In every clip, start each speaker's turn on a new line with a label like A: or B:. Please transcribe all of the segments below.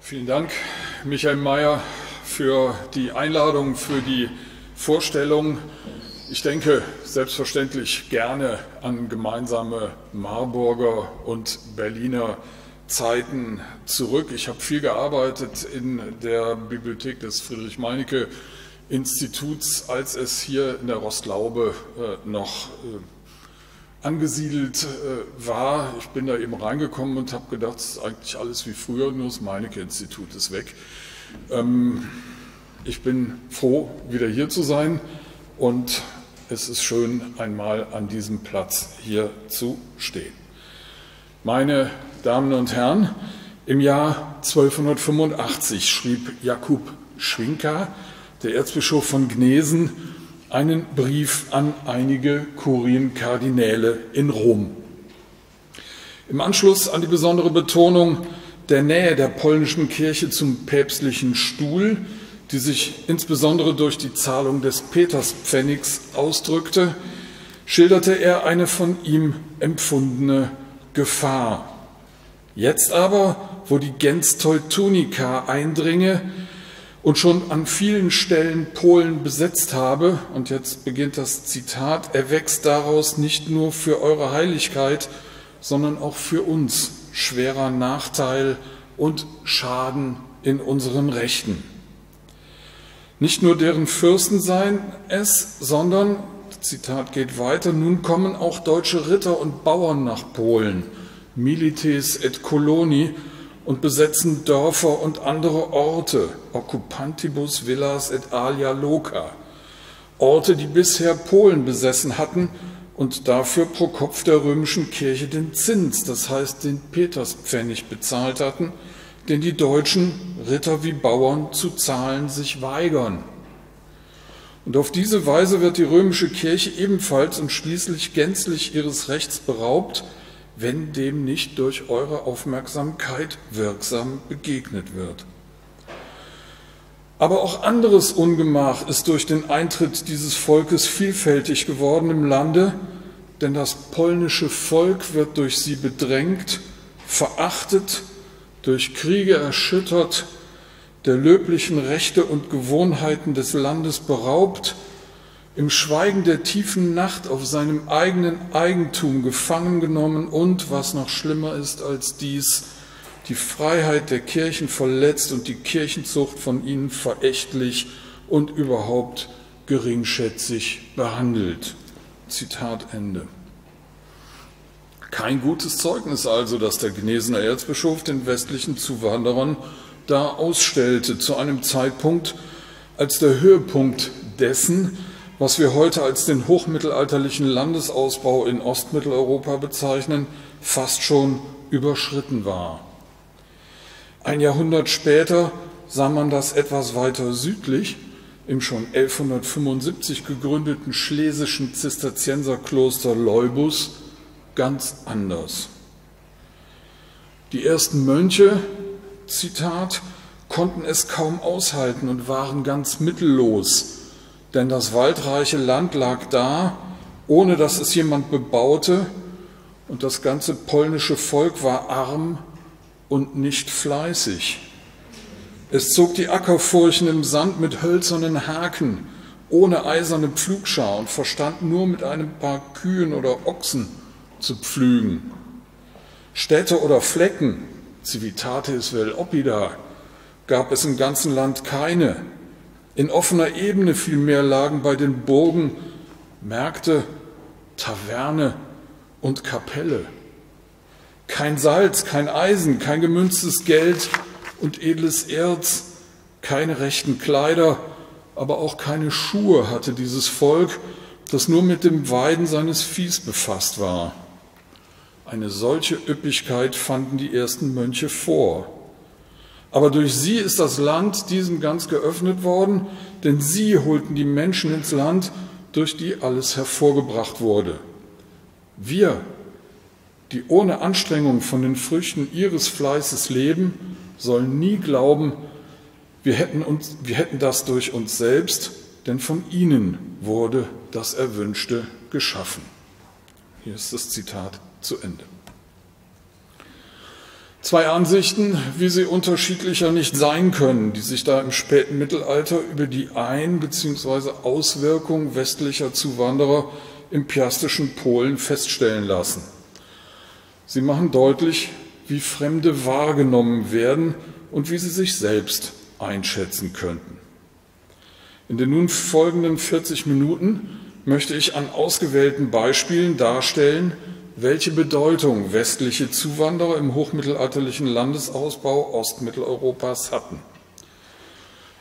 A: Vielen Dank, Michael Mayer, für die Einladung, für die Vorstellung. Ich denke selbstverständlich gerne an gemeinsame Marburger und Berliner Zeiten zurück. Ich habe viel gearbeitet in der Bibliothek des Friedrich-Meinecke-Instituts, als es hier in der Rostlaube äh, noch äh, angesiedelt äh, war. Ich bin da eben reingekommen und habe gedacht, es ist eigentlich alles wie früher, nur das Meinecke-Institut ist weg. Ähm, ich bin froh, wieder hier zu sein und es ist schön, einmal an diesem Platz hier zu stehen. Meine Damen und Herren, im Jahr 1285 schrieb Jakub Schwinker, der Erzbischof von Gnesen, einen Brief an einige Kurienkardinäle in Rom. Im Anschluss an die besondere Betonung der Nähe der polnischen Kirche zum päpstlichen Stuhl, die sich insbesondere durch die Zahlung des Peterspfennigs ausdrückte, schilderte er eine von ihm empfundene Gefahr. Jetzt aber, wo die Gens Teutonica eindringe, und schon an vielen Stellen Polen besetzt habe, und jetzt beginnt das Zitat, erwächst daraus nicht nur für eure Heiligkeit, sondern auch für uns. Schwerer Nachteil und Schaden in unseren Rechten. Nicht nur deren Fürsten seien es, sondern, Zitat geht weiter, nun kommen auch deutsche Ritter und Bauern nach Polen, milites et coloni, und besetzen Dörfer und andere Orte, occupantibus villas et alia loca, Orte, die bisher Polen besessen hatten und dafür pro Kopf der römischen Kirche den Zins, das heißt den Peterspfennig bezahlt hatten, den die deutschen Ritter wie Bauern zu zahlen sich weigern. Und auf diese Weise wird die römische Kirche ebenfalls und schließlich gänzlich ihres Rechts beraubt, wenn dem nicht durch eure Aufmerksamkeit wirksam begegnet wird. Aber auch anderes Ungemach ist durch den Eintritt dieses Volkes vielfältig geworden im Lande, denn das polnische Volk wird durch sie bedrängt, verachtet, durch Kriege erschüttert, der löblichen Rechte und Gewohnheiten des Landes beraubt, im Schweigen der tiefen Nacht auf seinem eigenen Eigentum gefangen genommen und, was noch schlimmer ist als dies, die Freiheit der Kirchen verletzt und die Kirchenzucht von ihnen verächtlich und überhaupt geringschätzig behandelt. Zitat Ende. Kein gutes Zeugnis also, dass der Gnesener Erzbischof den westlichen Zuwanderern da ausstellte, zu einem Zeitpunkt, als der Höhepunkt dessen, was wir heute als den hochmittelalterlichen Landesausbau in Ostmitteleuropa bezeichnen, fast schon überschritten war. Ein Jahrhundert später sah man das etwas weiter südlich im schon 1175 gegründeten schlesischen Zisterzienserkloster Leubus ganz anders. Die ersten Mönche, Zitat, konnten es kaum aushalten und waren ganz mittellos denn das waldreiche Land lag da, ohne dass es jemand bebaute, und das ganze polnische Volk war arm und nicht fleißig. Es zog die Ackerfurchen im Sand mit hölzernen Haken, ohne eiserne Pflugschar und verstand nur mit einem paar Kühen oder Ochsen zu pflügen. Städte oder Flecken, civitatis vel oppida, gab es im ganzen Land keine, in offener Ebene vielmehr lagen bei den Burgen Märkte, Taverne und Kapelle. Kein Salz, kein Eisen, kein gemünztes Geld und edles Erz, keine rechten Kleider, aber auch keine Schuhe hatte dieses Volk, das nur mit dem Weiden seines Viehs befasst war. Eine solche Üppigkeit fanden die ersten Mönche vor. Aber durch sie ist das Land diesem ganz geöffnet worden, denn sie holten die Menschen ins Land, durch die alles hervorgebracht wurde. Wir, die ohne Anstrengung von den Früchten ihres Fleißes leben, sollen nie glauben, wir hätten, uns, wir hätten das durch uns selbst, denn von ihnen wurde das Erwünschte geschaffen. Hier ist das Zitat zu Ende. Zwei Ansichten, wie sie unterschiedlicher nicht sein können, die sich da im späten Mittelalter über die Ein- bzw. Auswirkung westlicher Zuwanderer im piastischen Polen feststellen lassen. Sie machen deutlich, wie Fremde wahrgenommen werden und wie sie sich selbst einschätzen könnten. In den nun folgenden 40 Minuten möchte ich an ausgewählten Beispielen darstellen, welche Bedeutung westliche Zuwanderer im hochmittelalterlichen Landesausbau Ostmitteleuropas hatten.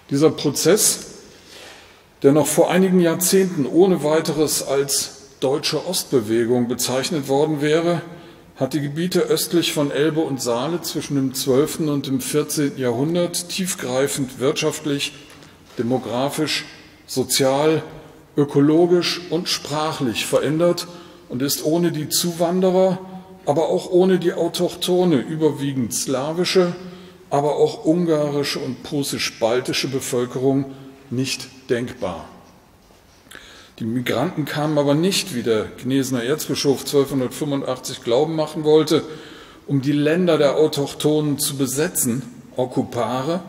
A: Dieser Prozess, der noch vor einigen Jahrzehnten ohne weiteres als deutsche Ostbewegung bezeichnet worden wäre, hat die Gebiete östlich von Elbe und Saale zwischen dem 12. und dem 14. Jahrhundert tiefgreifend wirtschaftlich, demografisch, sozial, ökologisch und sprachlich verändert und ist ohne die Zuwanderer, aber auch ohne die autochtone, überwiegend slawische, aber auch ungarische und prussisch-baltische Bevölkerung nicht denkbar. Die Migranten kamen aber nicht, wie der Gnesener Erzbischof 1285 glauben machen wollte, um die Länder der Autochtonen zu besetzen, Okkupare,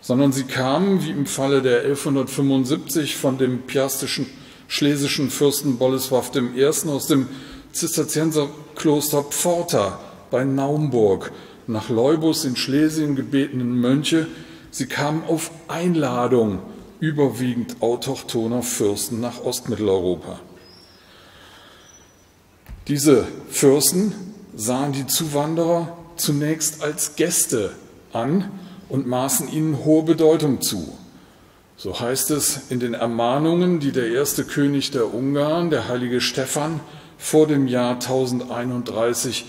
A: sondern sie kamen, wie im Falle der 1175 von dem piastischen schlesischen Fürsten Boleslaw I. aus dem Zisterzienserkloster Pforta bei Naumburg nach Leubus in Schlesien gebetenen Mönche. Sie kamen auf Einladung überwiegend autochthoner Fürsten nach Ostmitteleuropa. Diese Fürsten sahen die Zuwanderer zunächst als Gäste an und maßen ihnen hohe Bedeutung zu. So heißt es in den Ermahnungen, die der erste König der Ungarn, der heilige Stephan, vor dem Jahr 1031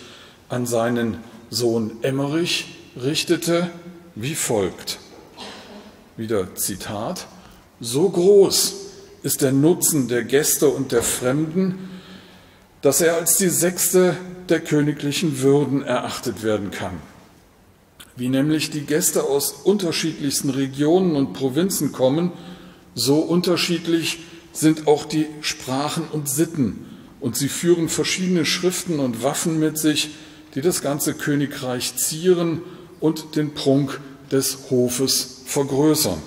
A: an seinen Sohn Emmerich richtete, wie folgt. Wieder Zitat. So groß ist der Nutzen der Gäste und der Fremden, dass er als die sechste der königlichen Würden erachtet werden kann. Wie nämlich die Gäste aus unterschiedlichsten Regionen und Provinzen kommen, so unterschiedlich sind auch die Sprachen und Sitten, und sie führen verschiedene Schriften und Waffen mit sich, die das ganze Königreich zieren und den Prunk des Hofes vergrößern.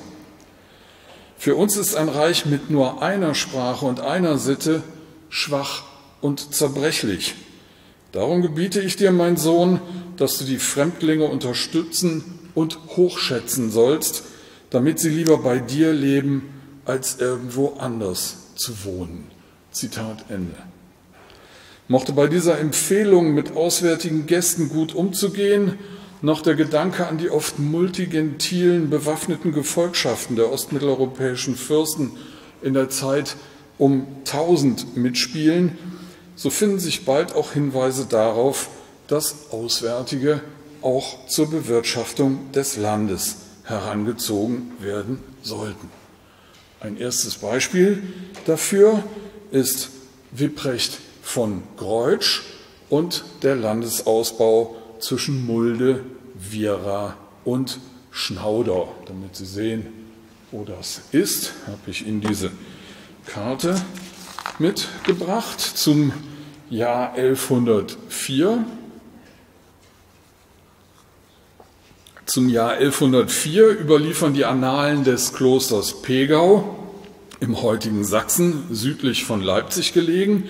A: Für uns ist ein Reich mit nur einer Sprache und einer Sitte schwach und zerbrechlich. Darum gebiete ich dir, mein Sohn, dass du die Fremdlinge unterstützen und hochschätzen sollst, damit sie lieber bei dir leben, als irgendwo anders zu wohnen. Zitat Ende. Mochte bei dieser Empfehlung, mit auswärtigen Gästen gut umzugehen, noch der Gedanke an die oft multigentilen bewaffneten Gefolgschaften der ostmitteleuropäischen Fürsten in der Zeit um 1000 mitspielen, so finden sich bald auch Hinweise darauf, dass Auswärtige auch zur Bewirtschaftung des Landes herangezogen werden sollten. Ein erstes Beispiel dafür ist Wipprecht von Greutsch und der Landesausbau zwischen Mulde, Viera und Schnauder. Damit Sie sehen, wo das ist, habe ich Ihnen diese Karte mitgebracht zum Jahr 1104. Zum Jahr 1104 überliefern die Annalen des Klosters Pegau im heutigen Sachsen, südlich von Leipzig gelegen,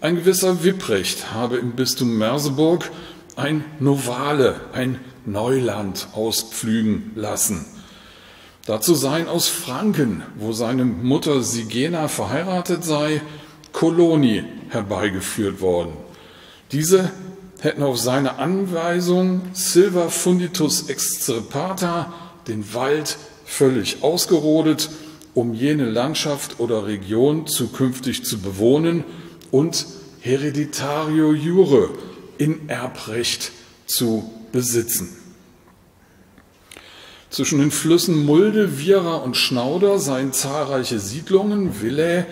A: ein gewisser Wipprecht habe im Bistum Merseburg ein Novale, ein Neuland auspflügen lassen. Dazu seien aus Franken, wo seine Mutter Sigena verheiratet sei, Koloni herbeigeführt worden. Diese hätten auf seine Anweisung Silva funditus extirpata den Wald völlig ausgerodet, um jene Landschaft oder Region zukünftig zu bewohnen und hereditario jure in Erbrecht zu besitzen. Zwischen den Flüssen Mulde, Viera und Schnauder seien zahlreiche Siedlungen, Villae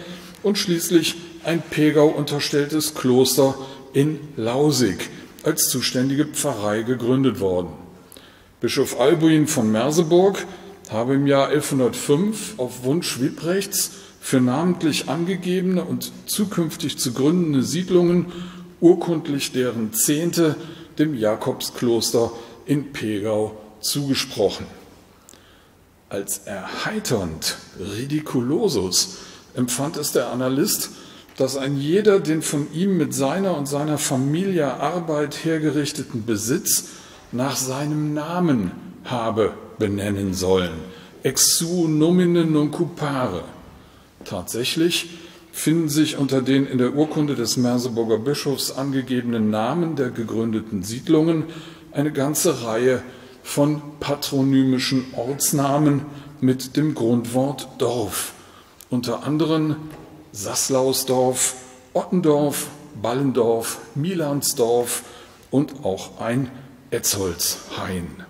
A: und schließlich ein Pegau unterstelltes Kloster in Lausig als zuständige Pfarrei gegründet worden. Bischof Albuin von Merseburg habe im Jahr 1105 auf Wunsch Wipprechts für namentlich angegebene und zukünftig zu gründende Siedlungen urkundlich deren Zehnte dem Jakobskloster in Pegau zugesprochen. Als erheiternd, ridikulosus empfand es der Analyst, dass ein jeder den von ihm mit seiner und seiner Familie Arbeit hergerichteten Besitz nach seinem Namen habe benennen sollen. Ex su nomine non cupare. Tatsächlich finden sich unter den in der Urkunde des Merseburger Bischofs angegebenen Namen der gegründeten Siedlungen eine ganze Reihe von patronymischen Ortsnamen mit dem Grundwort Dorf, unter anderem Sasslausdorf, Ottendorf, Ballendorf, Milansdorf und auch ein Etzholzhain.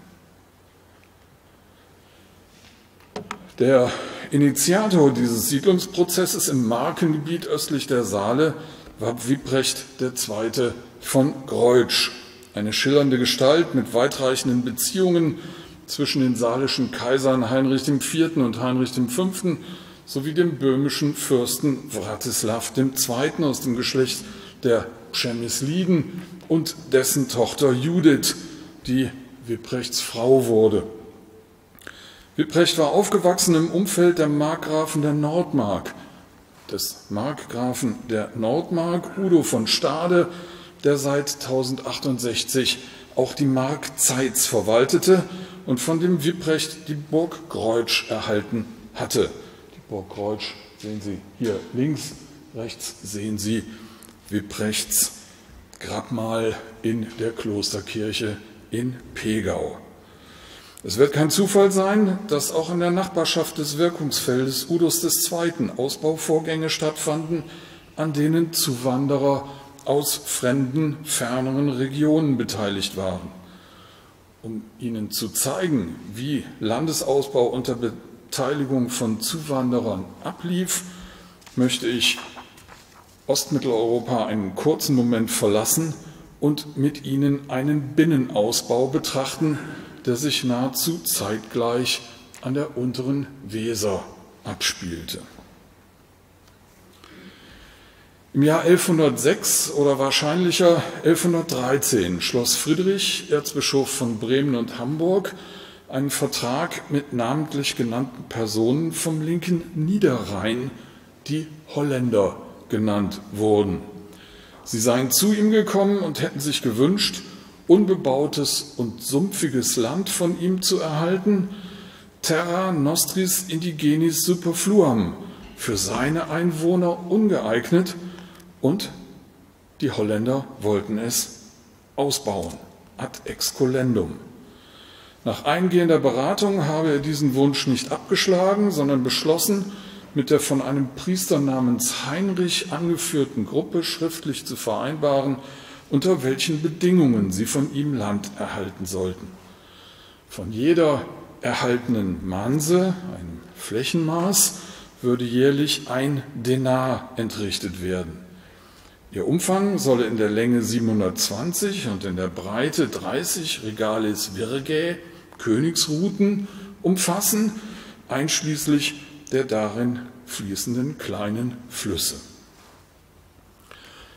A: Der Initiator dieses Siedlungsprozesses im Markengebiet östlich der Saale war Wipprecht II. von Greutsch, eine schillernde Gestalt mit weitreichenden Beziehungen zwischen den salischen Kaisern Heinrich IV. und Heinrich V. sowie dem böhmischen Fürsten Wratislav II. aus dem Geschlecht der Przemysliden und dessen Tochter Judith, die Wipprechts Frau wurde. Wipprecht war aufgewachsen im Umfeld der Markgrafen der Nordmark, des Markgrafen der Nordmark, Udo von Stade, der seit 1068 auch die Mark Zeitz verwaltete und von dem Wipprecht die Burg Greutsch erhalten hatte. Die Burg Greutsch sehen Sie hier links, rechts sehen Sie Wipprechts Grabmal in der Klosterkirche in Pegau. Es wird kein Zufall sein, dass auch in der Nachbarschaft des Wirkungsfeldes Udos II. Ausbauvorgänge stattfanden, an denen Zuwanderer aus fremden, ferneren Regionen beteiligt waren. Um Ihnen zu zeigen, wie Landesausbau unter Beteiligung von Zuwanderern ablief, möchte ich Ostmitteleuropa einen kurzen Moment verlassen und mit Ihnen einen Binnenausbau betrachten, der sich nahezu zeitgleich an der unteren Weser abspielte. Im Jahr 1106 oder wahrscheinlicher 1113 schloss Friedrich, Erzbischof von Bremen und Hamburg, einen Vertrag mit namentlich genannten Personen vom linken Niederrhein, die Holländer genannt wurden. Sie seien zu ihm gekommen und hätten sich gewünscht, unbebautes und sumpfiges Land von ihm zu erhalten, terra nostris indigenis superfluam, für seine Einwohner ungeeignet, und die Holländer wollten es ausbauen, ad excolendum. Nach eingehender Beratung habe er diesen Wunsch nicht abgeschlagen, sondern beschlossen, mit der von einem Priester namens Heinrich angeführten Gruppe schriftlich zu vereinbaren, unter welchen Bedingungen sie von ihm Land erhalten sollten. Von jeder erhaltenen Manse, einem Flächenmaß, würde jährlich ein Denar entrichtet werden. Ihr Umfang solle in der Länge 720 und in der Breite 30 Regalis Virgae, Königsruten, umfassen, einschließlich der darin fließenden kleinen Flüsse.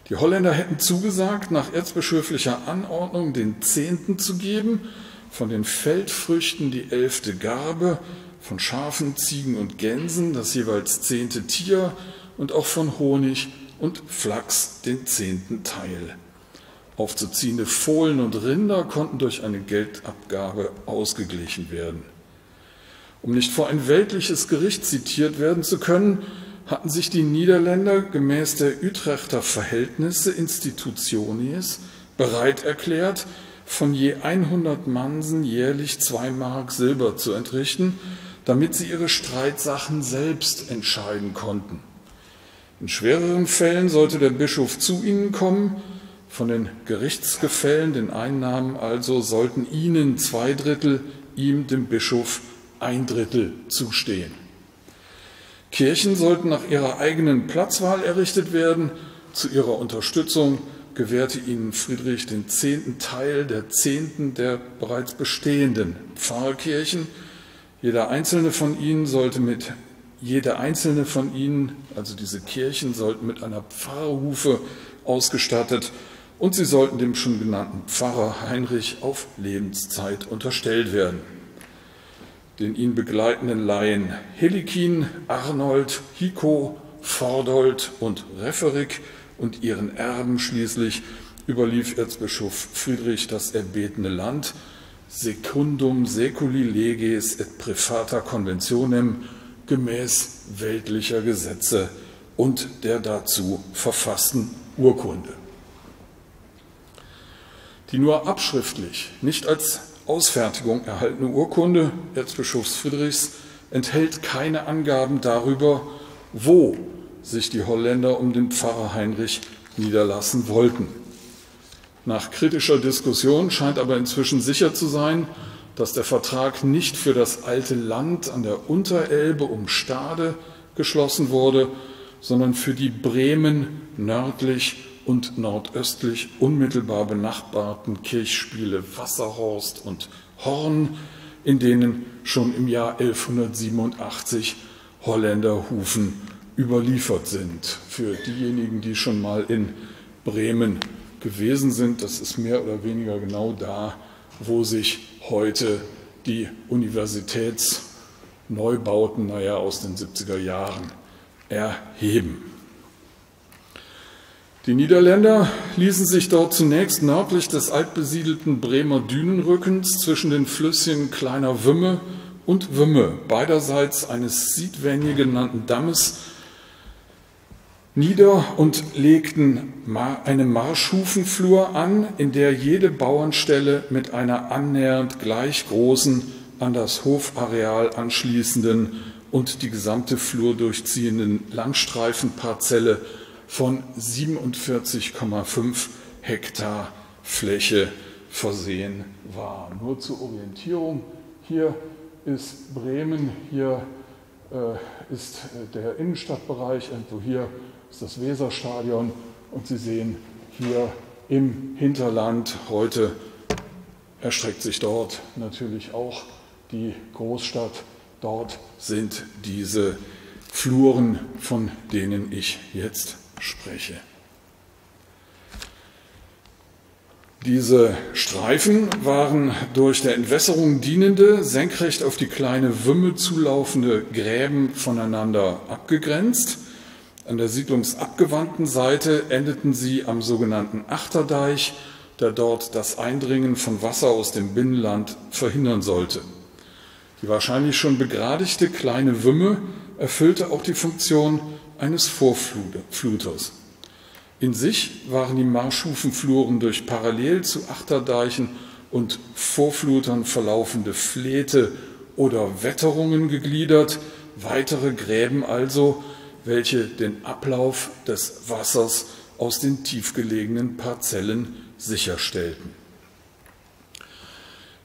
A: Die Holländer hätten zugesagt, nach erzbischöflicher Anordnung den Zehnten zu geben, von den Feldfrüchten die elfte Garbe, von Schafen, Ziegen und Gänsen das jeweils zehnte Tier und auch von Honig und Flachs den zehnten Teil. Aufzuziehende Fohlen und Rinder konnten durch eine Geldabgabe ausgeglichen werden. Um nicht vor ein weltliches Gericht zitiert werden zu können, hatten sich die Niederländer gemäß der Utrechter Verhältnisse Institutionis bereit erklärt, von je 100 Mansen jährlich zwei Mark Silber zu entrichten, damit sie ihre Streitsachen selbst entscheiden konnten. In schwereren Fällen sollte der Bischof zu ihnen kommen, von den Gerichtsgefällen, den Einnahmen also, sollten ihnen zwei Drittel, ihm, dem Bischof, ein Drittel zustehen. Kirchen sollten nach ihrer eigenen Platzwahl errichtet werden. Zu ihrer Unterstützung gewährte ihnen Friedrich den zehnten Teil der Zehnten der bereits bestehenden Pfarrkirchen. Jeder einzelne von ihnen sollte mit jede einzelne von ihnen, also diese Kirchen, sollten mit einer Pfarrhufe ausgestattet und sie sollten dem schon genannten Pfarrer Heinrich auf Lebenszeit unterstellt werden. Den ihn begleitenden Laien Helikin, Arnold, Hiko, Fordold und Referik und ihren Erben schließlich überlief Erzbischof Friedrich das erbetene Land secundum seculi leges et privata conventionem gemäß weltlicher Gesetze und der dazu verfassten Urkunde. Die nur abschriftlich, nicht als Ausfertigung erhaltene Urkunde Erzbischofs Friedrichs enthält keine Angaben darüber, wo sich die Holländer um den Pfarrer Heinrich niederlassen wollten. Nach kritischer Diskussion scheint aber inzwischen sicher zu sein, dass der Vertrag nicht für das alte Land an der Unterelbe um Stade geschlossen wurde, sondern für die Bremen nördlich und nordöstlich unmittelbar benachbarten Kirchspiele Wasserhorst und Horn, in denen schon im Jahr 1187 Holländerhufen überliefert sind. Für diejenigen, die schon mal in Bremen gewesen sind. Das ist mehr oder weniger genau da, wo sich heute die Universitätsneubauten, naja, aus den 70er Jahren erheben. Die Niederländer ließen sich dort zunächst nördlich des altbesiedelten Bremer Dünenrückens zwischen den Flüsschen Kleiner Wümme und Wümme beiderseits eines Siedwenje genannten Dammes nieder und legten eine Marschhufenflur an, in der jede Bauernstelle mit einer annähernd gleich großen, an das Hofareal anschließenden und die gesamte Flur durchziehenden Landstreifenparzelle von 47,5 Hektar Fläche versehen war. Nur zur Orientierung, hier ist Bremen, hier äh, ist der Innenstadtbereich, irgendwo hier ist das Weserstadion und Sie sehen hier im Hinterland heute erstreckt sich dort natürlich auch die Großstadt. Dort sind diese Fluren, von denen ich jetzt spreche. Diese Streifen waren durch der Entwässerung dienende, senkrecht auf die kleine Wümme zulaufende Gräben voneinander abgegrenzt. An der siedlungsabgewandten Seite endeten sie am sogenannten Achterdeich, der dort das Eindringen von Wasser aus dem Binnenland verhindern sollte. Die wahrscheinlich schon begradigte kleine Wümme erfüllte auch die Funktion eines Vorfluters. In sich waren die Marschhufenfluren durch parallel zu Achterdeichen und Vorflutern verlaufende Fläte oder Wetterungen gegliedert, weitere Gräben also, welche den Ablauf des Wassers aus den tiefgelegenen Parzellen sicherstellten.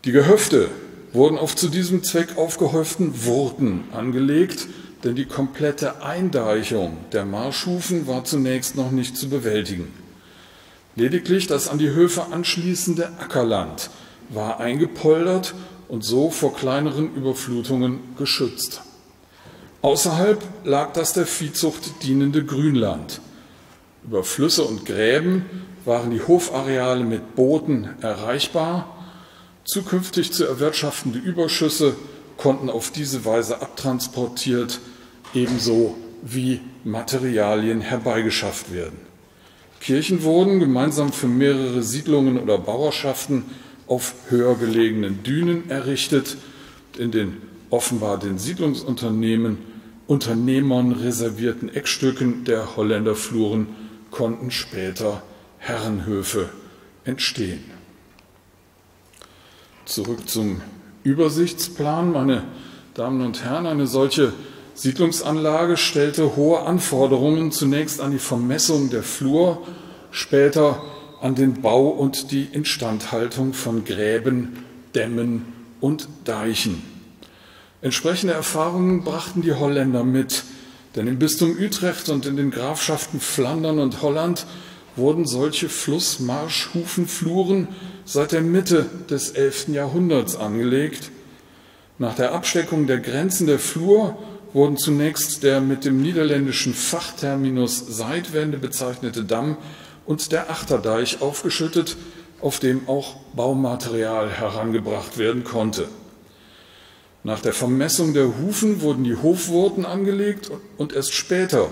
A: Die Gehöfte wurden auf zu diesem Zweck aufgehäuften Wurten angelegt, denn die komplette Eindeichung der Marschhufen war zunächst noch nicht zu bewältigen. Lediglich das an die Höfe anschließende Ackerland war eingepoldert und so vor kleineren Überflutungen geschützt. Außerhalb lag das der Viehzucht dienende Grünland. Über Flüsse und Gräben waren die Hofareale mit Booten erreichbar. Zukünftig zu erwirtschaftende Überschüsse konnten auf diese Weise abtransportiert, ebenso wie Materialien herbeigeschafft werden. Kirchen wurden gemeinsam für mehrere Siedlungen oder Bauerschaften auf höher gelegenen Dünen errichtet. In den offenbar den Siedlungsunternehmen Unternehmern reservierten Eckstücken der Holländerfluren konnten später Herrenhöfe entstehen. Zurück zum Übersichtsplan. Meine Damen und Herren, eine solche Siedlungsanlage stellte hohe Anforderungen zunächst an die Vermessung der Flur, später an den Bau und die Instandhaltung von Gräben, Dämmen und Deichen. Entsprechende Erfahrungen brachten die Holländer mit, denn im Bistum Utrecht und in den Grafschaften Flandern und Holland wurden solche Flussmarschhufenfluren seit der Mitte des 11. Jahrhunderts angelegt. Nach der Absteckung der Grenzen der Flur wurden zunächst der mit dem niederländischen Fachterminus Seitwände bezeichnete Damm und der Achterdeich aufgeschüttet, auf dem auch Baumaterial herangebracht werden konnte. Nach der Vermessung der Hufen wurden die Hofwurten angelegt und erst später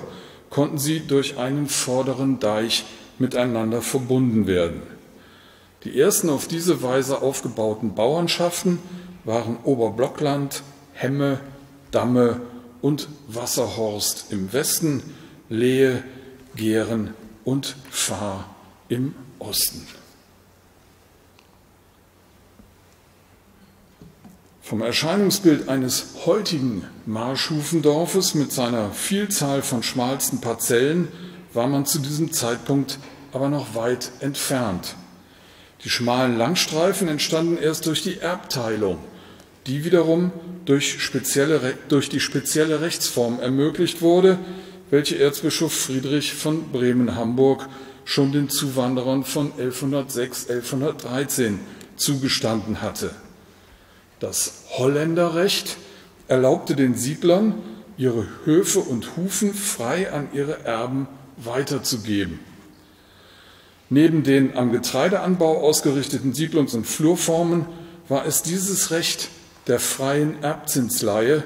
A: konnten sie durch einen vorderen Deich miteinander verbunden werden. Die ersten auf diese Weise aufgebauten Bauernschaften waren Oberblockland, Hemme, Damme und Wasserhorst im Westen, Lehe, Geren und Fahr im Osten. Vom Erscheinungsbild eines heutigen Marschhufendorfes mit seiner Vielzahl von schmalsten Parzellen war man zu diesem Zeitpunkt aber noch weit entfernt. Die schmalen Langstreifen entstanden erst durch die Erbteilung, die wiederum durch, spezielle, durch die spezielle Rechtsform ermöglicht wurde, welche Erzbischof Friedrich von Bremen-Hamburg schon den Zuwanderern von 1106-1113 zugestanden hatte. Das Holländerrecht erlaubte den Siedlern, ihre Höfe und Hufen frei an ihre Erben weiterzugeben. Neben den am Getreideanbau ausgerichteten Siedlungs- und Flurformen war es dieses Recht der freien Erbzinsleihe,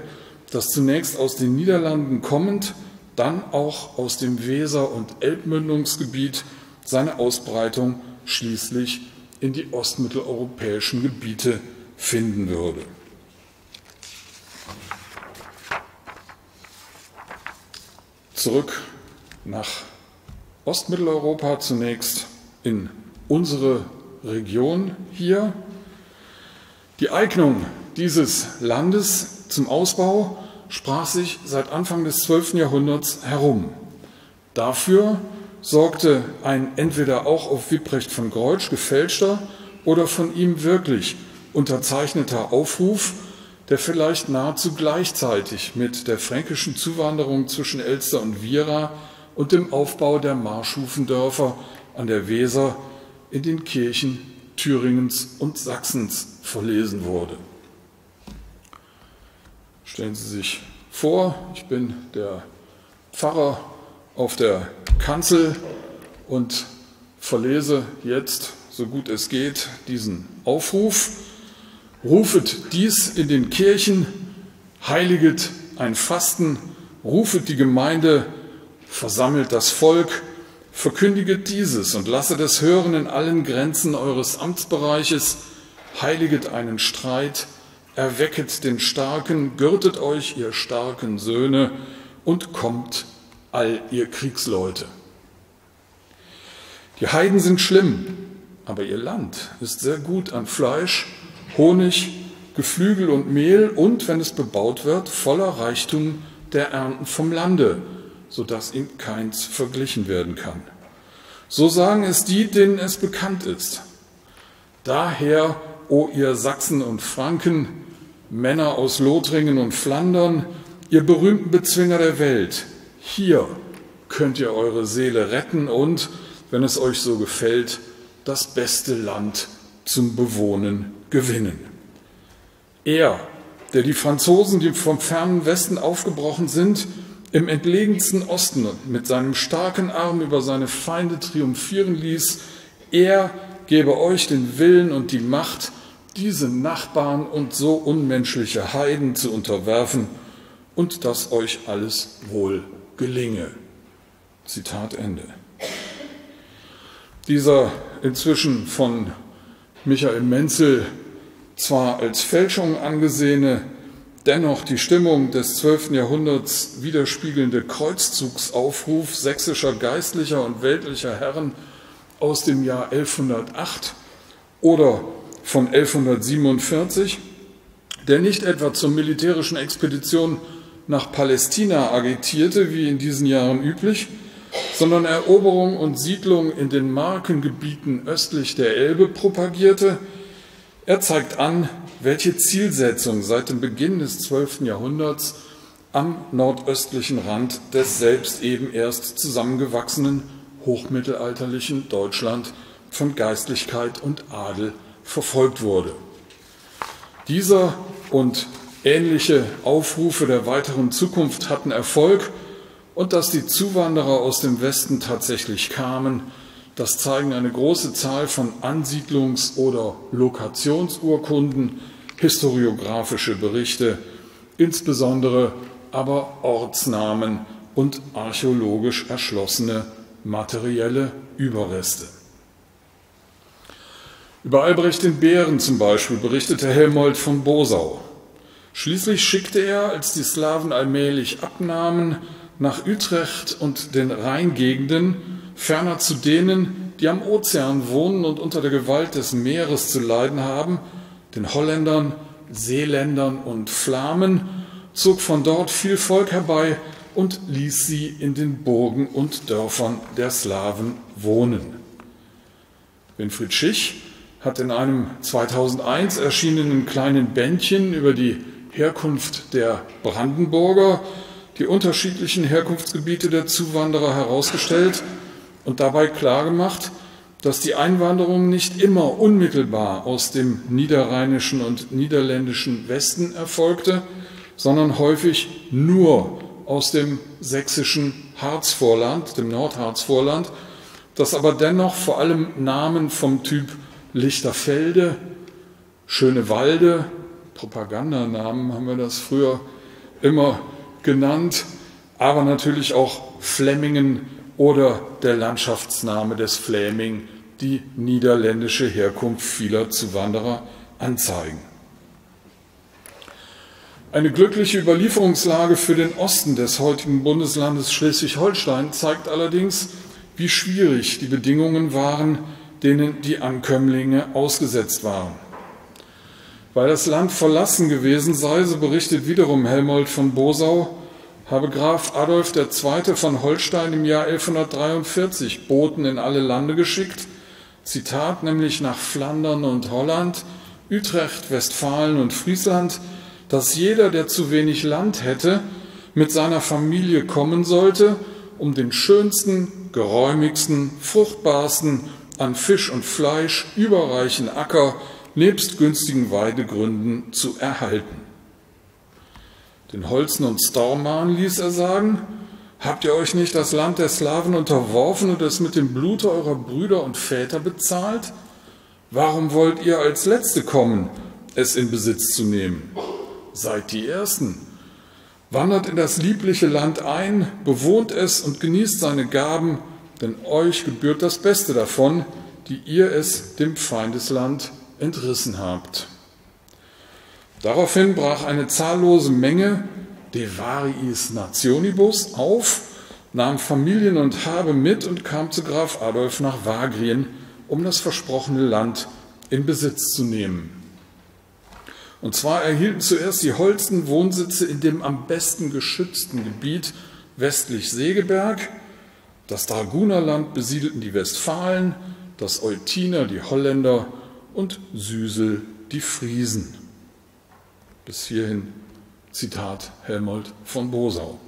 A: das zunächst aus den Niederlanden kommend, dann auch aus dem Weser- und Elbmündungsgebiet seine Ausbreitung schließlich in die ostmitteleuropäischen Gebiete finden würde. Zurück nach Ostmitteleuropa zunächst in unsere Region hier. Die Eignung dieses Landes zum Ausbau sprach sich seit Anfang des 12. Jahrhunderts herum. Dafür sorgte ein entweder auch auf Wipprecht von Greutsch gefälschter oder von ihm wirklich unterzeichneter Aufruf, der vielleicht nahezu gleichzeitig mit der fränkischen Zuwanderung zwischen Elster und Viera und dem Aufbau der Marschhufendörfer an der Weser in den Kirchen Thüringens und Sachsens verlesen wurde. Stellen Sie sich vor, ich bin der Pfarrer auf der Kanzel und verlese jetzt, so gut es geht, diesen Aufruf. Rufet dies in den Kirchen, heiliget ein Fasten, rufet die Gemeinde, versammelt das Volk, verkündiget dieses und lasset es hören in allen Grenzen eures Amtsbereiches, heiliget einen Streit, erwecket den Starken, gürtet euch, ihr starken Söhne, und kommt, all ihr Kriegsleute. Die Heiden sind schlimm, aber ihr Land ist sehr gut an Fleisch, Honig, Geflügel und Mehl und, wenn es bebaut wird, voller Reichtum der Ernten vom Lande, sodass ihm keins verglichen werden kann. So sagen es die, denen es bekannt ist. Daher, o ihr Sachsen und Franken, Männer aus Lothringen und Flandern, ihr berühmten Bezwinger der Welt, hier könnt ihr eure Seele retten und, wenn es euch so gefällt, das beste Land zum Bewohnen gewinnen. Er, der die Franzosen, die vom fernen Westen aufgebrochen sind, im entlegensten Osten mit seinem starken Arm über seine Feinde triumphieren ließ, er gebe euch den Willen und die Macht, diese Nachbarn und so unmenschliche Heiden zu unterwerfen und dass euch alles wohl gelinge. Zitat Ende. Dieser inzwischen von Michael Menzel zwar als Fälschung angesehene, dennoch die Stimmung des 12. Jahrhunderts widerspiegelnde Kreuzzugsaufruf sächsischer geistlicher und weltlicher Herren aus dem Jahr 1108 oder von 1147, der nicht etwa zur militärischen Expedition nach Palästina agitierte, wie in diesen Jahren üblich, sondern Eroberung und Siedlung in den Markengebieten östlich der Elbe propagierte. Er zeigt an, welche Zielsetzung seit dem Beginn des 12. Jahrhunderts am nordöstlichen Rand des selbst eben erst zusammengewachsenen hochmittelalterlichen Deutschland von Geistlichkeit und Adel verfolgt wurde. Dieser und ähnliche Aufrufe der weiteren Zukunft hatten Erfolg und dass die Zuwanderer aus dem Westen tatsächlich kamen, das zeigen eine große Zahl von Ansiedlungs- oder Lokationsurkunden, historiografische Berichte, insbesondere aber Ortsnamen und archäologisch erschlossene materielle Überreste. Über Albrecht den Bären zum Beispiel berichtete Helmold von Bosau. Schließlich schickte er, als die Slawen allmählich abnahmen, nach Utrecht und den Rheingegenden, ferner zu denen, die am Ozean wohnen und unter der Gewalt des Meeres zu leiden haben, den Holländern, Seeländern und Flamen, zog von dort viel Volk herbei und ließ sie in den Burgen und Dörfern der Slawen wohnen. Winfried Schich hat in einem 2001 erschienenen kleinen Bändchen über die Herkunft der Brandenburger die unterschiedlichen Herkunftsgebiete der Zuwanderer herausgestellt und dabei klargemacht, dass die Einwanderung nicht immer unmittelbar aus dem niederrheinischen und niederländischen Westen erfolgte, sondern häufig nur aus dem sächsischen Harzvorland, dem Nordharzvorland, das aber dennoch vor allem Namen vom Typ Lichterfelde, Schönewalde, Propagandanamen haben wir das früher immer genannt, aber natürlich auch Flemmingen oder der Landschaftsname des Fläming, die niederländische Herkunft vieler Zuwanderer anzeigen. Eine glückliche Überlieferungslage für den Osten des heutigen Bundeslandes Schleswig-Holstein zeigt allerdings, wie schwierig die Bedingungen waren, denen die Ankömmlinge ausgesetzt waren. Weil das Land verlassen gewesen sei, so berichtet wiederum Helmold von Bosau, habe Graf Adolf II. von Holstein im Jahr 1143 Boten in alle Lande geschickt, Zitat nämlich nach Flandern und Holland, Utrecht, Westfalen und Friesland, dass jeder, der zu wenig Land hätte, mit seiner Familie kommen sollte, um den schönsten, geräumigsten, fruchtbarsten, an Fisch und Fleisch überreichen Acker nebst günstigen Weidegründen zu erhalten. Den Holzen und Storman ließ er sagen, habt ihr euch nicht das Land der Slawen unterworfen und es mit dem Blute eurer Brüder und Väter bezahlt? Warum wollt ihr als Letzte kommen, es in Besitz zu nehmen? seid die Ersten. Wandert in das liebliche Land ein, bewohnt es und genießt seine Gaben, denn euch gebührt das Beste davon, die ihr es dem Feindesland entrissen habt. Daraufhin brach eine zahllose Menge de variis nationibus auf, nahm Familien und Habe mit und kam zu Graf Adolf nach Wagrien, um das versprochene Land in Besitz zu nehmen. Und zwar erhielten zuerst die Holsten Wohnsitze in dem am besten geschützten Gebiet westlich Segeberg, das Dragunerland besiedelten die Westfalen, das Eutiner die Holländer und Süsel die Friesen. Bis hierhin Zitat Helmold von Bosau.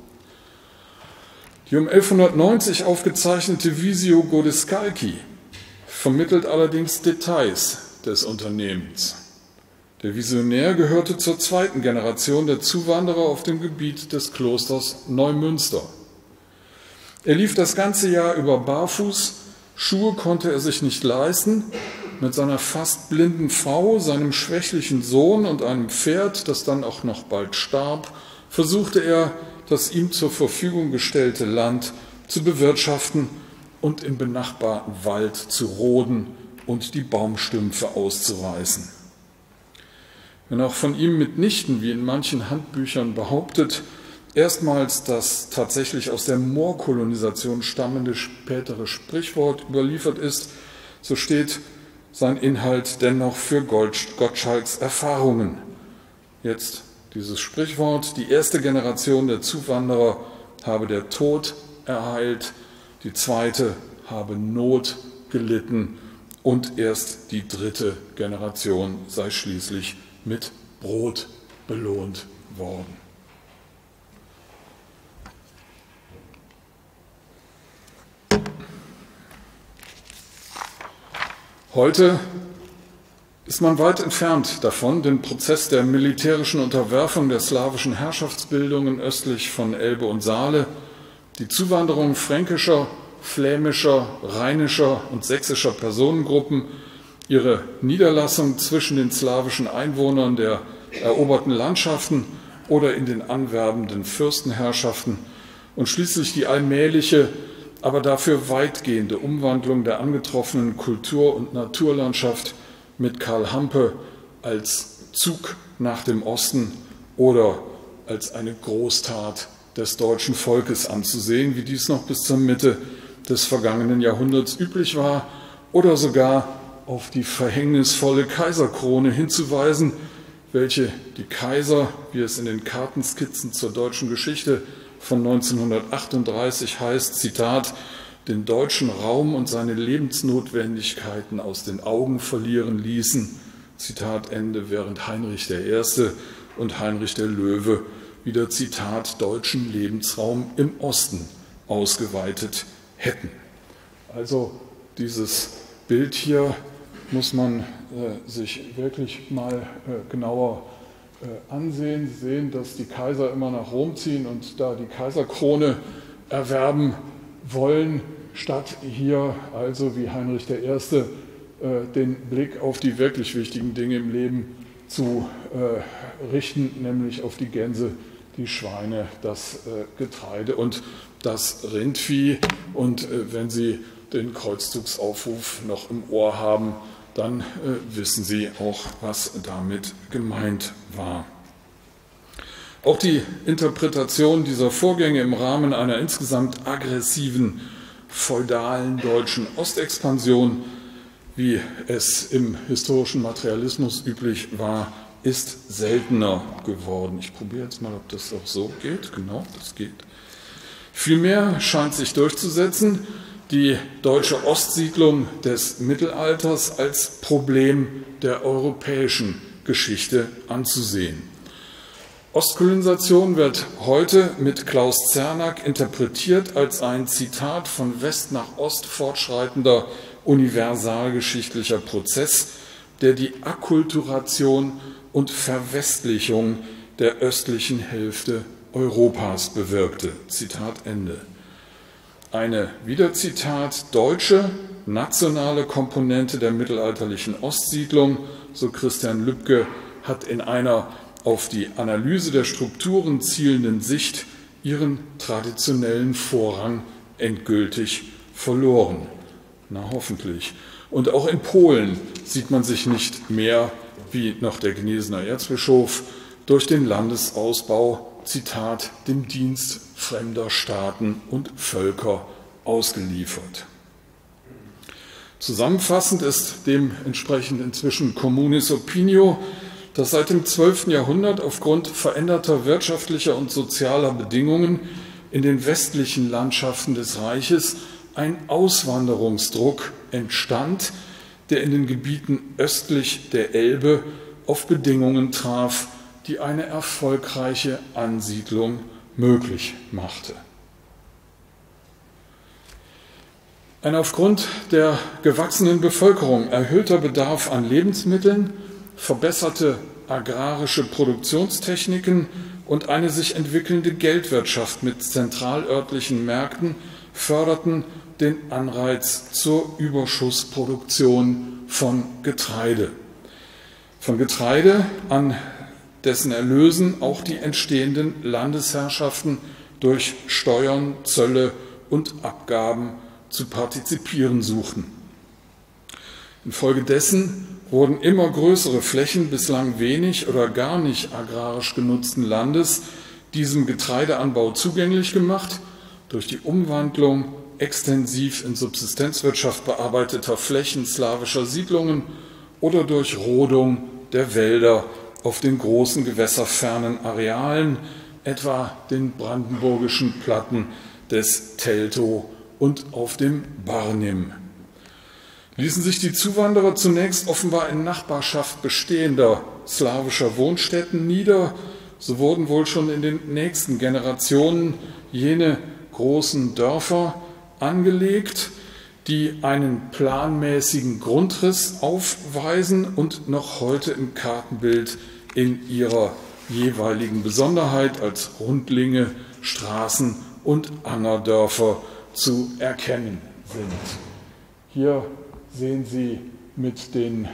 A: Die um 1190 aufgezeichnete Visio Godescalchi vermittelt allerdings Details des Unternehmens. Der Visionär gehörte zur zweiten Generation der Zuwanderer auf dem Gebiet des Klosters Neumünster. Er lief das ganze Jahr über barfuß, Schuhe konnte er sich nicht leisten. Mit seiner fast blinden Frau, seinem schwächlichen Sohn und einem Pferd, das dann auch noch bald starb, versuchte er, das ihm zur Verfügung gestellte Land zu bewirtschaften und im benachbarten Wald zu roden und die Baumstümpfe auszureißen. Wenn auch von ihm mitnichten, wie in manchen Handbüchern behauptet, erstmals das tatsächlich aus der Moorkolonisation stammende spätere Sprichwort überliefert ist, so steht sein Inhalt dennoch für Gottschalks Erfahrungen. Jetzt dieses Sprichwort, die erste Generation der Zuwanderer habe der Tod ereilt, die zweite habe Not gelitten und erst die dritte Generation sei schließlich mit Brot belohnt worden. Heute ist man weit entfernt davon, den Prozess der militärischen Unterwerfung der slawischen Herrschaftsbildungen östlich von Elbe und Saale, die Zuwanderung fränkischer, flämischer, rheinischer und sächsischer Personengruppen ihre Niederlassung zwischen den slawischen Einwohnern der eroberten Landschaften oder in den anwerbenden Fürstenherrschaften und schließlich die allmähliche, aber dafür weitgehende Umwandlung der angetroffenen Kultur- und Naturlandschaft mit Karl Hampe als Zug nach dem Osten oder als eine Großtat des deutschen Volkes anzusehen, wie dies noch bis zur Mitte des vergangenen Jahrhunderts üblich war, oder sogar auf die verhängnisvolle Kaiserkrone hinzuweisen, welche die Kaiser, wie es in den Kartenskizzen zur deutschen Geschichte von 1938 heißt, Zitat, den deutschen Raum und seine Lebensnotwendigkeiten aus den Augen verlieren ließen, Zitat Ende, während Heinrich I. und Heinrich der Löwe wieder Zitat deutschen Lebensraum im Osten ausgeweitet hätten. Also dieses Bild hier muss man äh, sich wirklich mal äh, genauer ansehen. Sie sehen, dass die Kaiser immer nach Rom ziehen und da die Kaiserkrone erwerben wollen, statt hier also wie Heinrich I. Äh, den Blick auf die wirklich wichtigen Dinge im Leben zu äh, richten, nämlich auf die Gänse, die Schweine, das äh, Getreide und das Rindvieh. Und wenn Sie den Kreuzzugsaufruf noch im Ohr haben, dann äh, wissen Sie auch, was damit gemeint war. Auch die Interpretation dieser Vorgänge im Rahmen einer insgesamt aggressiven feudalen deutschen Ostexpansion, wie es im historischen Materialismus üblich war, ist seltener geworden. Ich probiere jetzt mal, ob das auch so geht. Genau, das geht. Vielmehr scheint sich durchzusetzen, die deutsche Ostsiedlung des Mittelalters als Problem der europäischen Geschichte anzusehen. Ostkolonisation wird heute mit Klaus Zernack interpretiert als ein Zitat von West nach Ost fortschreitender universalgeschichtlicher Prozess, der die Akkulturation und Verwestlichung der östlichen Hälfte Europas bewirkte. Zitat Ende eine, wieder deutsche nationale Komponente der mittelalterlichen Ostsiedlung, so Christian Lübcke, hat in einer auf die Analyse der Strukturen zielenden Sicht ihren traditionellen Vorrang endgültig verloren. Na hoffentlich. Und auch in Polen sieht man sich nicht mehr, wie noch der Gnesener Erzbischof, durch den Landesausbau Zitat, dem Dienst fremder Staaten und Völker ausgeliefert. Zusammenfassend ist dementsprechend inzwischen Communis Opinio, dass seit dem 12. Jahrhundert aufgrund veränderter wirtschaftlicher und sozialer Bedingungen in den westlichen Landschaften des Reiches ein Auswanderungsdruck entstand, der in den Gebieten östlich der Elbe auf Bedingungen traf, die eine erfolgreiche Ansiedlung möglich machte. Ein aufgrund der gewachsenen Bevölkerung erhöhter Bedarf an Lebensmitteln, verbesserte agrarische Produktionstechniken und eine sich entwickelnde Geldwirtschaft mit zentralörtlichen Märkten förderten den Anreiz zur Überschussproduktion von Getreide. Von Getreide, an dessen Erlösen auch die entstehenden Landesherrschaften durch Steuern, Zölle und Abgaben zu partizipieren suchten. Infolgedessen wurden immer größere Flächen bislang wenig oder gar nicht agrarisch genutzten Landes diesem Getreideanbau zugänglich gemacht durch die Umwandlung extensiv in Subsistenzwirtschaft bearbeiteter Flächen slawischer Siedlungen oder durch Rodung der Wälder auf den großen gewässerfernen Arealen, etwa den brandenburgischen Platten des Teltow und auf dem Barnim. Ließen sich die Zuwanderer zunächst offenbar in Nachbarschaft bestehender slawischer Wohnstätten nieder, so wurden wohl schon in den nächsten Generationen jene großen Dörfer angelegt, die einen planmäßigen Grundriss aufweisen und noch heute im Kartenbild in ihrer jeweiligen Besonderheit als Rundlinge, Straßen und Angerdörfer zu erkennen sind. Hier sehen Sie mit den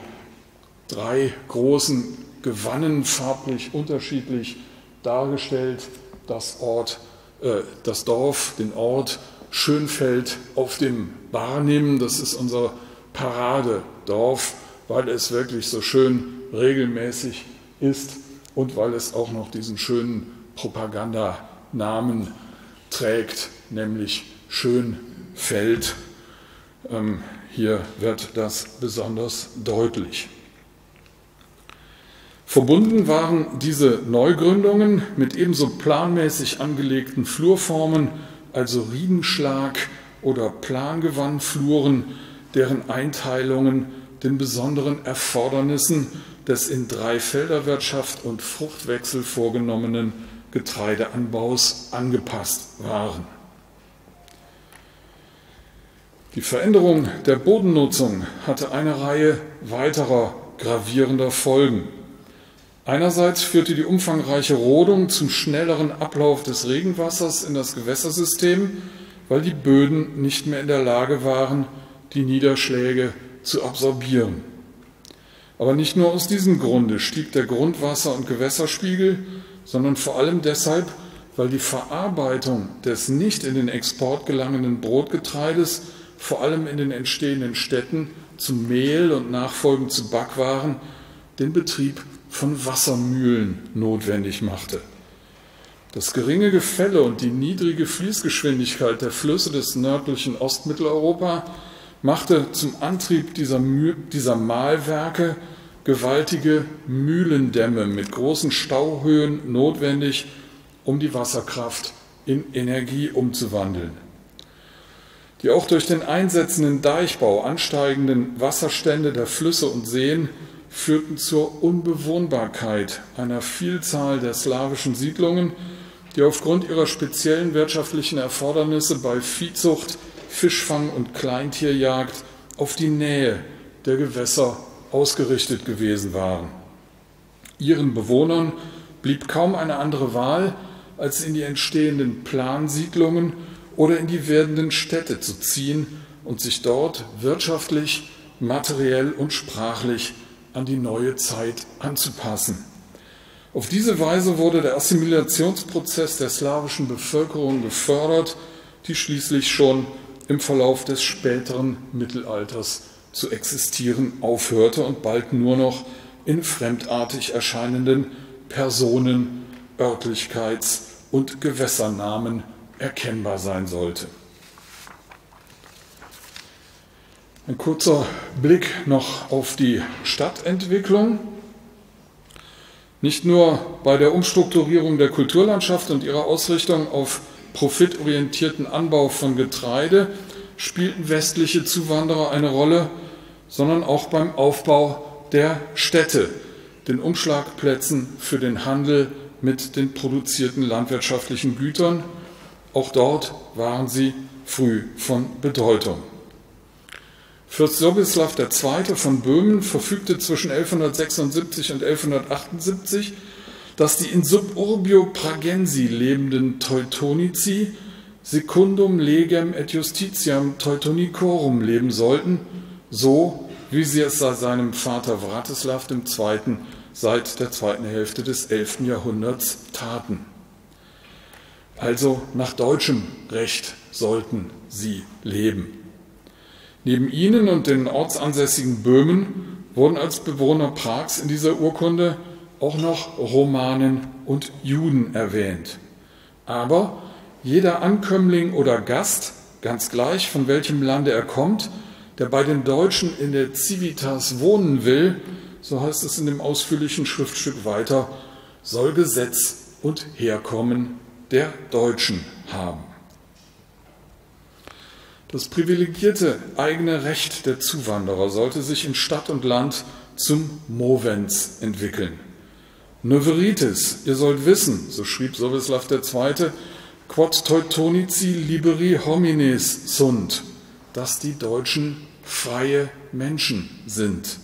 A: drei großen Gewannen farblich unterschiedlich dargestellt das Ort, äh, das Dorf, den Ort Schönfeld auf dem Barnim. Das ist unser Paradedorf, weil es wirklich so schön regelmäßig ist und weil es auch noch diesen schönen Propagandanamen trägt, nämlich Schönfeld. Ähm, hier wird das besonders deutlich. Verbunden waren diese Neugründungen mit ebenso planmäßig angelegten Flurformen, also Riedenschlag oder Plangewandfluren, deren Einteilungen den besonderen Erfordernissen des in Dreifelderwirtschaft und Fruchtwechsel vorgenommenen Getreideanbaus angepasst waren. Die Veränderung der Bodennutzung hatte eine Reihe weiterer gravierender Folgen. Einerseits führte die umfangreiche Rodung zum schnelleren Ablauf des Regenwassers in das Gewässersystem, weil die Böden nicht mehr in der Lage waren, die Niederschläge zu absorbieren. Aber nicht nur aus diesem Grunde stieg der Grundwasser- und Gewässerspiegel, sondern vor allem deshalb, weil die Verarbeitung des nicht in den Export gelangenden Brotgetreides vor allem in den entstehenden Städten zu Mehl und nachfolgend zu Backwaren den Betrieb von Wassermühlen notwendig machte. Das geringe Gefälle und die niedrige Fließgeschwindigkeit der Flüsse des nördlichen Ostmitteleuropa machte zum Antrieb dieser, dieser Mahlwerke gewaltige Mühlendämme mit großen Stauhöhen notwendig, um die Wasserkraft in Energie umzuwandeln. Die auch durch den einsetzenden Deichbau ansteigenden Wasserstände der Flüsse und Seen führten zur Unbewohnbarkeit einer Vielzahl der slawischen Siedlungen, die aufgrund ihrer speziellen wirtschaftlichen Erfordernisse bei Viehzucht, Fischfang und Kleintierjagd auf die Nähe der Gewässer ausgerichtet gewesen waren. Ihren Bewohnern blieb kaum eine andere Wahl, als in die entstehenden Plansiedlungen oder in die werdenden Städte zu ziehen und sich dort wirtschaftlich, materiell und sprachlich an die neue Zeit anzupassen. Auf diese Weise wurde der Assimilationsprozess der slawischen Bevölkerung gefördert, die schließlich schon im Verlauf des späteren Mittelalters zu existieren aufhörte und bald nur noch in fremdartig erscheinenden Personen, Örtlichkeits- und Gewässernamen erkennbar sein sollte. Ein kurzer Blick noch auf die Stadtentwicklung. Nicht nur bei der Umstrukturierung der Kulturlandschaft und ihrer Ausrichtung auf profitorientierten Anbau von Getreide spielten westliche Zuwanderer eine Rolle, sondern auch beim Aufbau der Städte, den Umschlagplätzen für den Handel mit den produzierten landwirtschaftlichen Gütern. Auch dort waren sie früh von Bedeutung. Fürst Sobislav II. von Böhmen verfügte zwischen 1176 und 1178, dass die in Suburbio Pragensi lebenden Teutonici secundum legem et justitiam Teutonicorum leben sollten, so wie sie es seit seinem Vater Vratislav II. seit der zweiten Hälfte des 11. Jahrhunderts taten. Also nach deutschem Recht sollten sie leben. Neben ihnen und den ortsansässigen Böhmen wurden als Bewohner Prags in dieser Urkunde auch noch Romanen und Juden erwähnt. Aber jeder Ankömmling oder Gast, ganz gleich von welchem Lande er kommt, der bei den Deutschen in der Civitas wohnen will, so heißt es in dem ausführlichen Schriftstück weiter, soll Gesetz und Herkommen der Deutschen haben. Das privilegierte eigene Recht der Zuwanderer sollte sich in Stadt und Land zum Movens entwickeln. Neveritis, ihr sollt wissen, so schrieb Sovislav II., quod teutonici liberi homines sunt, dass die Deutschen freie Menschen sind.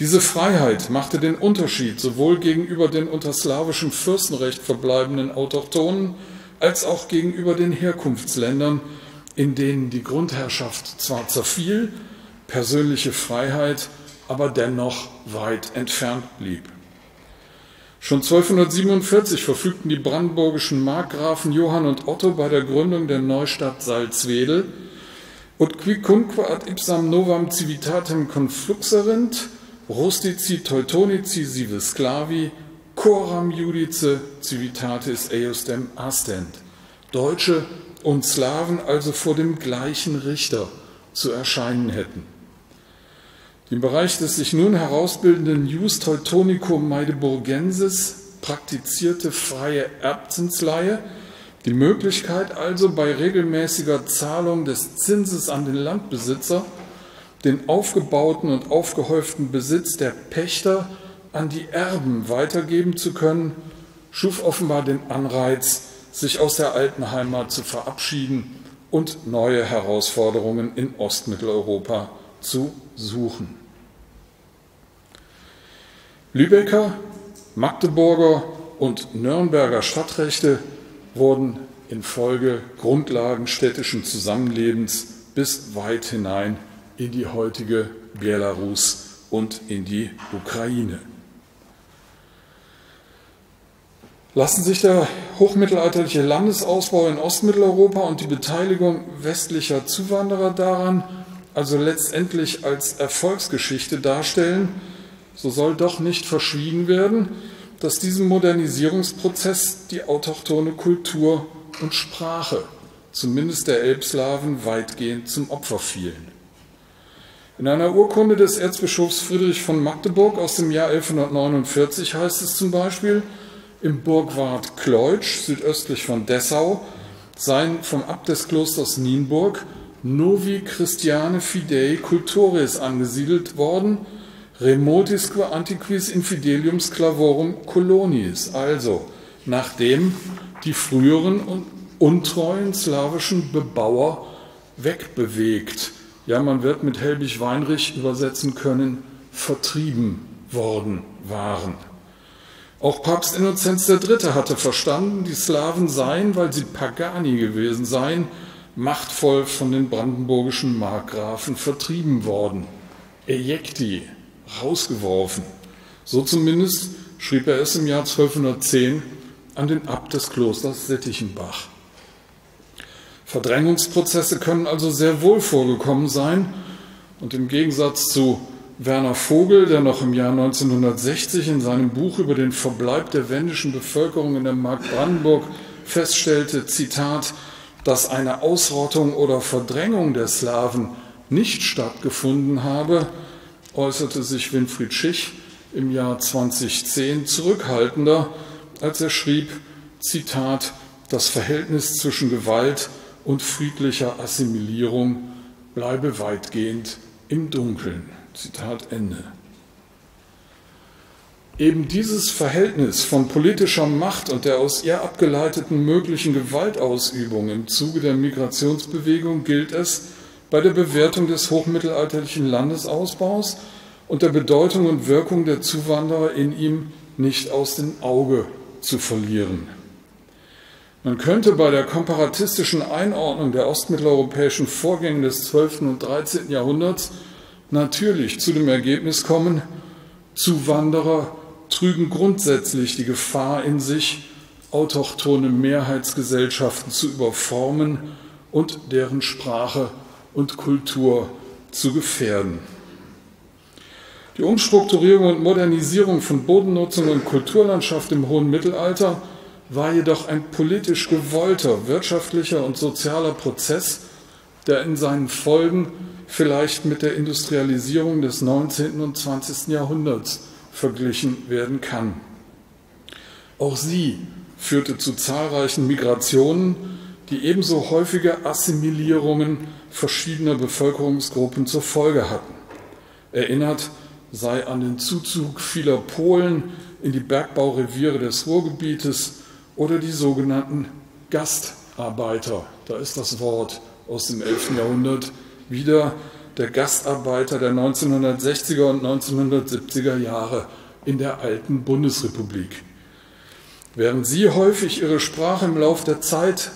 A: Diese Freiheit machte den Unterschied sowohl gegenüber den unter slawischem Fürstenrecht verbleibenden Autochtonen als auch gegenüber den Herkunftsländern, in denen die Grundherrschaft zwar zerfiel, persönliche Freiheit aber dennoch weit entfernt blieb. Schon 1247 verfügten die brandenburgischen Markgrafen Johann und Otto bei der Gründung der Neustadt Salzwedel und quicunque ad ipsam novam civitatem confluxerint, rustici teutonici sive sclavi, coram judice civitatis eiusdem astent. Deutsche und Slawen also vor dem gleichen Richter zu erscheinen hätten. Im Bereich des sich nun herausbildenden Jus Teutonicum Meideburgensis praktizierte freie Erbzinsleihe die Möglichkeit also bei regelmäßiger Zahlung des Zinses an den Landbesitzer den aufgebauten und aufgehäuften Besitz der Pächter an die Erben weitergeben zu können, schuf offenbar den Anreiz, sich aus der alten Heimat zu verabschieden und neue Herausforderungen in Ostmitteleuropa zu suchen. Lübecker, Magdeburger und Nürnberger Stadtrechte wurden infolge Grundlagen städtischen Zusammenlebens bis weit hinein in die heutige Belarus und in die Ukraine. Lassen sich der hochmittelalterliche Landesausbau in Ostmitteleuropa und die Beteiligung westlicher Zuwanderer daran also letztendlich als Erfolgsgeschichte darstellen, so soll doch nicht verschwiegen werden, dass diesem Modernisierungsprozess die autochthone Kultur und Sprache, zumindest der Elbslawen, weitgehend zum Opfer fielen. In einer Urkunde des Erzbischofs Friedrich von Magdeburg aus dem Jahr 1149 heißt es zum Beispiel, im Burgwart Kleutsch, südöstlich von Dessau, seien vom Abt des Klosters Nienburg Novi Christiane Fidei Cultores angesiedelt worden, remotisque antiquis infidelium sclavorum coloniis, also nachdem die früheren und untreuen slawischen Bebauer wegbewegt, ja man wird mit Helbig Weinrich übersetzen können, vertrieben worden waren. Auch Papst Innozenz III. hatte verstanden, die Slawen seien, weil sie Pagani gewesen seien, machtvoll von den brandenburgischen Markgrafen vertrieben worden. Ejecti, rausgeworfen. So zumindest schrieb er es im Jahr 1210 an den Abt des Klosters Settichenbach. Verdrängungsprozesse können also sehr wohl vorgekommen sein und im Gegensatz zu Werner Vogel, der noch im Jahr 1960 in seinem Buch über den Verbleib der wendischen Bevölkerung in der Mark Brandenburg feststellte, Zitat, dass eine Ausrottung oder Verdrängung der Slawen nicht stattgefunden habe, äußerte sich Winfried Schich im Jahr 2010 zurückhaltender, als er schrieb, Zitat, das Verhältnis zwischen Gewalt und friedlicher Assimilierung bleibe weitgehend im Dunkeln. Zitat Ende. Eben dieses Verhältnis von politischer Macht und der aus ihr abgeleiteten möglichen Gewaltausübung im Zuge der Migrationsbewegung gilt es, bei der Bewertung des hochmittelalterlichen Landesausbaus und der Bedeutung und Wirkung der Zuwanderer in ihm nicht aus dem Auge zu verlieren. Man könnte bei der komparatistischen Einordnung der ostmitteleuropäischen Vorgänge des 12. und 13. Jahrhunderts natürlich zu dem Ergebnis kommen, Zuwanderer trügen grundsätzlich die Gefahr in sich, autochthone Mehrheitsgesellschaften zu überformen und deren Sprache und Kultur zu gefährden. Die Umstrukturierung und Modernisierung von Bodennutzung und Kulturlandschaft im hohen Mittelalter war jedoch ein politisch gewollter wirtschaftlicher und sozialer Prozess, der in seinen Folgen vielleicht mit der Industrialisierung des 19. und 20. Jahrhunderts verglichen werden kann. Auch sie führte zu zahlreichen Migrationen, die ebenso häufige Assimilierungen verschiedener Bevölkerungsgruppen zur Folge hatten. Erinnert sei an den Zuzug vieler Polen in die Bergbaureviere des Ruhrgebietes oder die sogenannten Gastarbeiter. Da ist das Wort aus dem 11. Jahrhundert wieder der Gastarbeiter der 1960er und 1970er Jahre in der alten Bundesrepublik. Während sie häufig ihre Sprache im Lauf der Zeit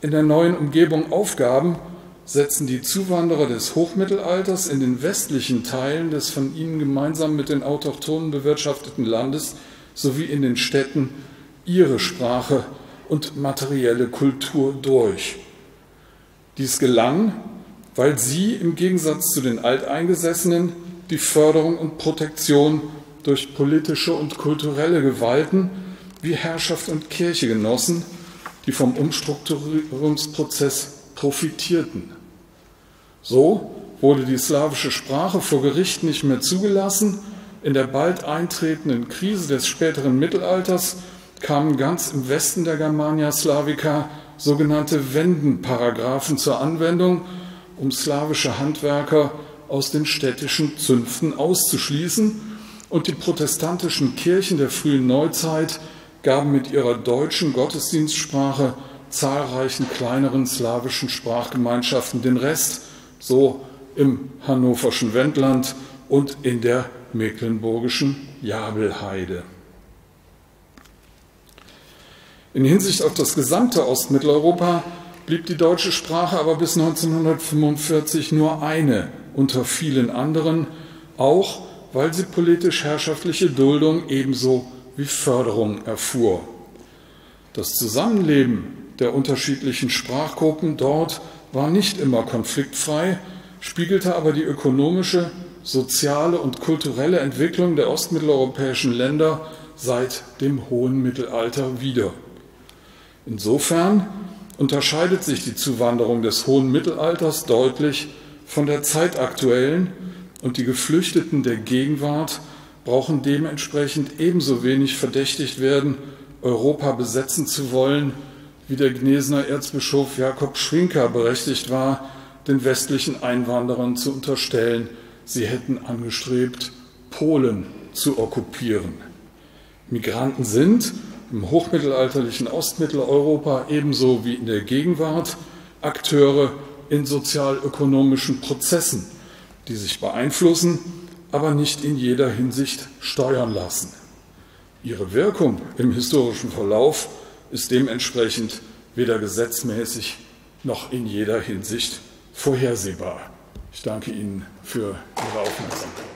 A: in der neuen Umgebung aufgaben, setzen die Zuwanderer des Hochmittelalters in den westlichen Teilen des von ihnen gemeinsam mit den Autochtonen bewirtschafteten Landes sowie in den Städten ihre Sprache und materielle Kultur durch. Dies gelang, weil sie im Gegensatz zu den Alteingesessenen die Förderung und Protektion durch politische und kulturelle Gewalten wie Herrschaft und Kirche genossen, die vom Umstrukturierungsprozess profitierten. So wurde die slawische Sprache vor Gericht nicht mehr zugelassen. In der bald eintretenden Krise des späteren Mittelalters kamen ganz im Westen der Germania Slavica sogenannte Wendenparagraphen zur Anwendung, um slawische Handwerker aus den städtischen Zünften auszuschließen. Und die protestantischen Kirchen der frühen Neuzeit gaben mit ihrer deutschen Gottesdienstsprache zahlreichen kleineren slawischen Sprachgemeinschaften den Rest, so im hannoverschen Wendland und in der mecklenburgischen Jabelheide. In Hinsicht auf das gesamte Ostmitteleuropa blieb die deutsche Sprache aber bis 1945 nur eine unter vielen anderen, auch weil sie politisch herrschaftliche Duldung ebenso wie Förderung erfuhr. Das Zusammenleben der unterschiedlichen Sprachgruppen dort war nicht immer konfliktfrei, spiegelte aber die ökonomische, soziale und kulturelle Entwicklung der ostmitteleuropäischen Länder seit dem hohen Mittelalter wider. Insofern unterscheidet sich die Zuwanderung des hohen Mittelalters deutlich von der zeitaktuellen und die Geflüchteten der Gegenwart brauchen dementsprechend ebenso wenig verdächtigt werden, Europa besetzen zu wollen, wie der Gnesener Erzbischof Jakob Schwinker berechtigt war, den westlichen Einwanderern zu unterstellen, sie hätten angestrebt, Polen zu okkupieren. Migranten sind im hochmittelalterlichen Ostmitteleuropa ebenso wie in der Gegenwart Akteure in sozialökonomischen Prozessen, die sich beeinflussen, aber nicht in jeder Hinsicht steuern lassen. Ihre Wirkung im historischen Verlauf ist dementsprechend weder gesetzmäßig noch in jeder Hinsicht vorhersehbar. Ich danke Ihnen für Ihre Aufmerksamkeit.